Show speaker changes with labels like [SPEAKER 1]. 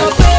[SPEAKER 1] your